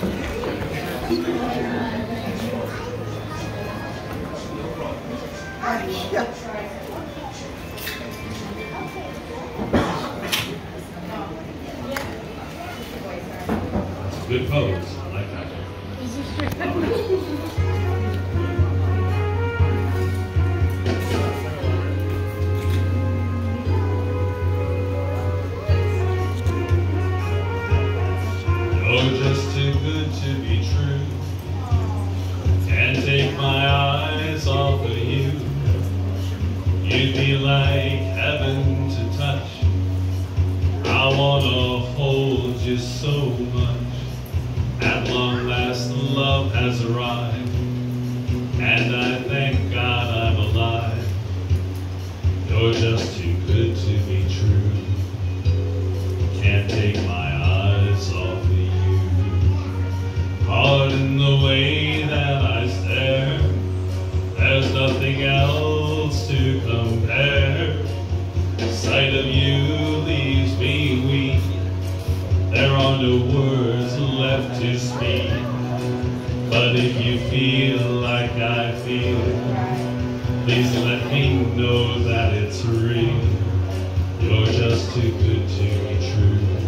Good pose. I like that. like heaven to touch. I wanna hold you so much. At long last, love has arrived, and I thank God I'm alive. You're just too good to be true. Can't take my eyes off of you. Pardon the way that I stare. There's nothing else no words left to speak. But if you feel like I feel, please let me know that it's real. You're just too good to be true.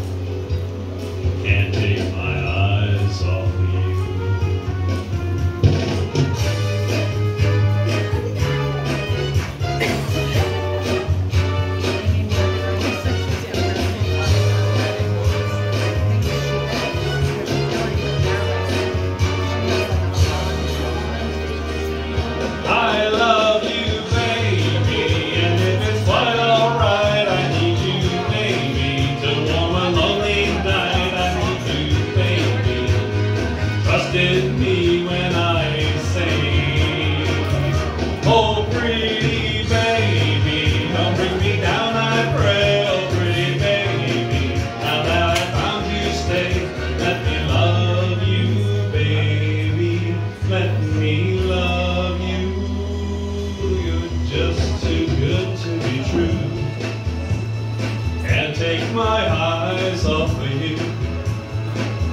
My eyes off of you.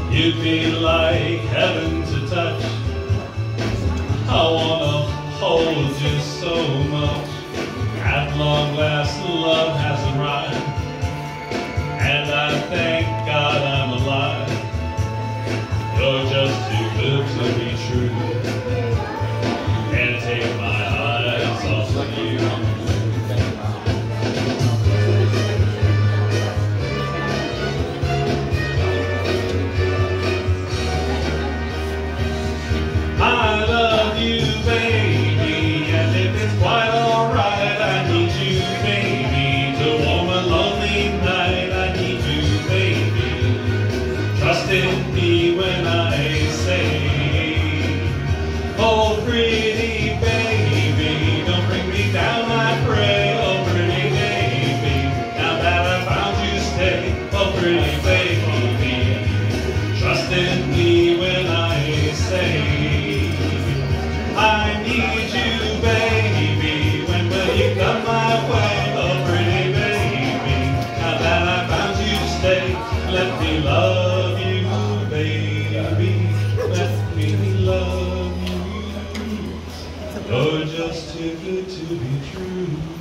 You'd be like heaven to touch. I wanna stay. Oh, pretty baby, trust in me when I say, I need you, baby. When will you come my way? Oh, pretty baby, now that I found you, stay. Let me love you, baby. Let me love you. You're just too good to be true.